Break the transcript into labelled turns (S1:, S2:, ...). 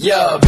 S1: Yeah.